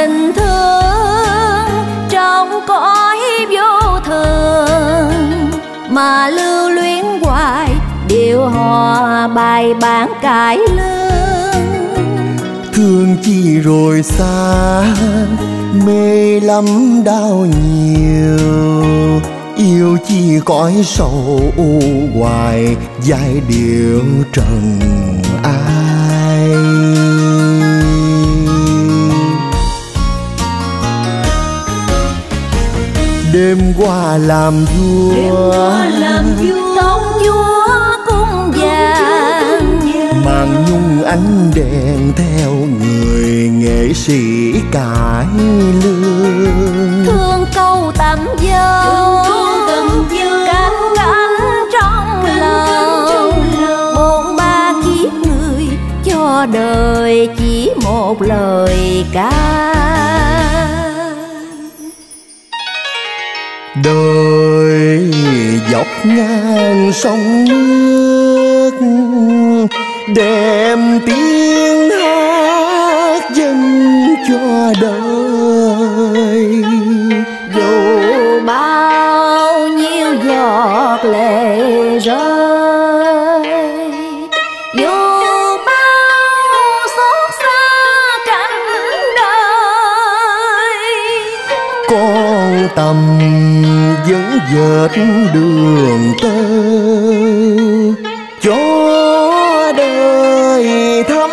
tình thương trong cõi vô thường mà lưu luyến hoài, điều hò bài bản cải lương. Thương chi rồi xa, mê lắm đau nhiều. Yêu chi cõi sầu u hoài, giai điệu trần ai đêm qua làm vua. Đêm qua làm vua công chúa cung vàng màn nhung ánh đèn theo người nghệ sĩ cải lương. Thương câu tầm dâu cánh cánh trong lòng. bốn ba kiếp người cho đời chỉ một lời ca đời dọc ngang sông nước đem tiếng hát dâng cho đời. Con tầm vẫn dệt đường tơ. Cho đời thấm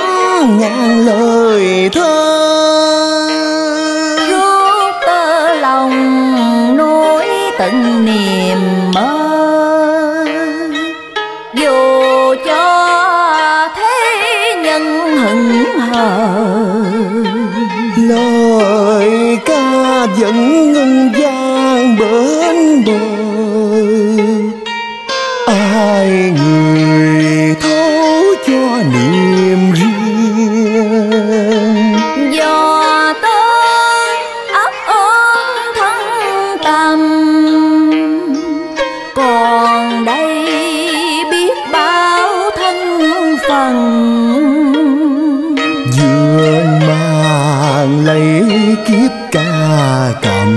ngàn lời thơ. Rút tơ lòng nuối tình niềm mơ. Dù cho thế nhân hững hờ vẫn ngân vang bên bờ. Ai người thấu cho niềm riêng? Do tới ấp ôm thân tầm. Còn đây biết bao thân phần dương mang lấy kiếp ca cầm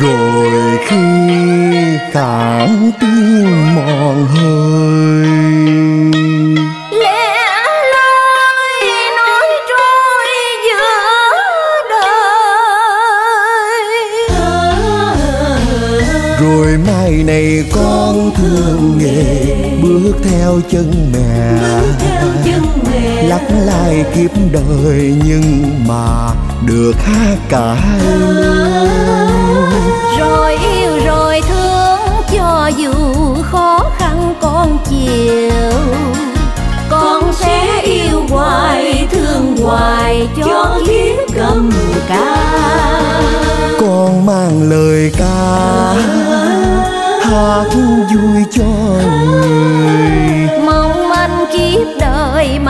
rồi khi khản tiếng mòn hơi. Lẽ loi nói trôi giữa đời. Rồi mai này con thương nghề bước theo chân mẹ. Lắc lai kiếp đời nhưng mà được ha cả rồi yêu rồi thương cho dù khó khăn con chiều.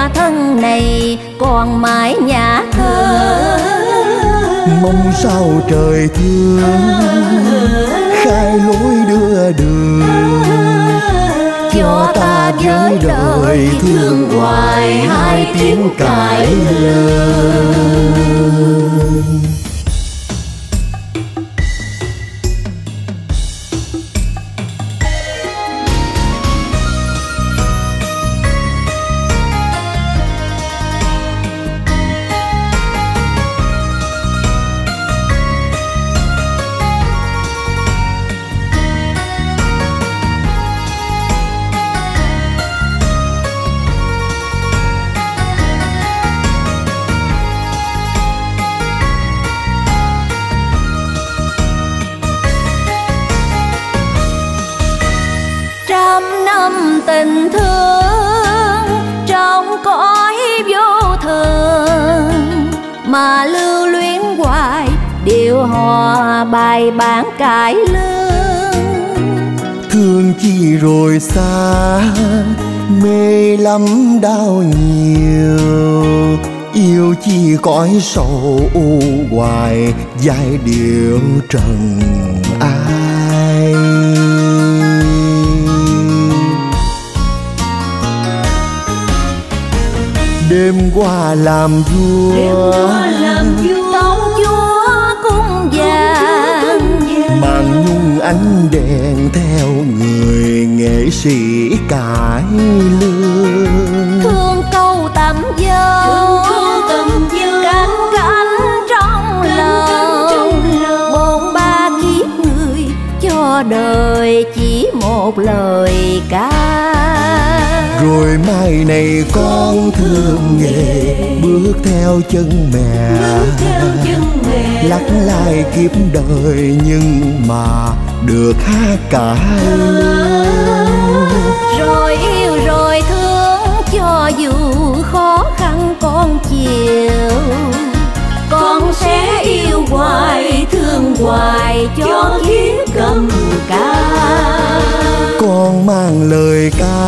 Mà thân này còn mãi nhã thơ. Mong sao trời thương khai lối đưa đường. Cho ta với đời thương hoài hai tiếng cải lương tình thương trong cõi vô thường mà lưu luyến hoài, điều hòa bài bản cải lương. Thương chi rồi xa, mê lắm đau nhiều. Yêu chi cõi sầu u hoài, giai điệu trần ai đêm qua làm vua. Đêm qua làm vua chúa cung vàng. Màn nhung ánh đèn theo người nghệ sĩ cải lương. Thương câu tầm dâu canh cánh trong lòng. bồn ba kiếp người cho đời chỉ một lời ca rồi mai này con thương nghề bước theo chân mẹ. Lắc lai kiếp đời nhưng mà được hát lương rồi yêu rồi thương cho dù khó khăn con chịu. Con sẽ yêu hoài thương hoài cho kiếp cầm ca con mang lời ca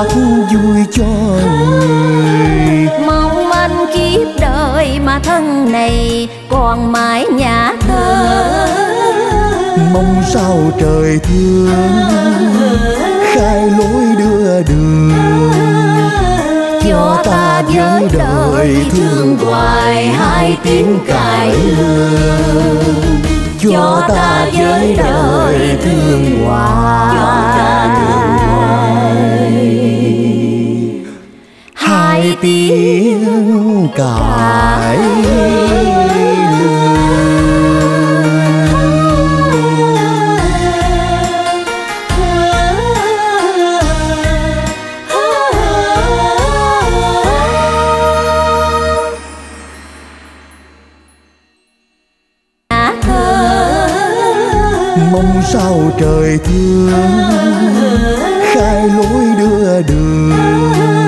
hát vui cho người. Mong manh kiếp đời mà thân này còn mãi nhã thơ. Mong sao trời thương khai lối đưa đường. Cho ta với đời thương hoài hai tiếng cải lương. cho ta với đời thương hoài tiếng cải mong sao trời thương khai lối đưa đường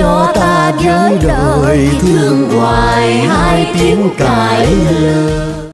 cho ta với đời thương hoài hai tiếng cải lương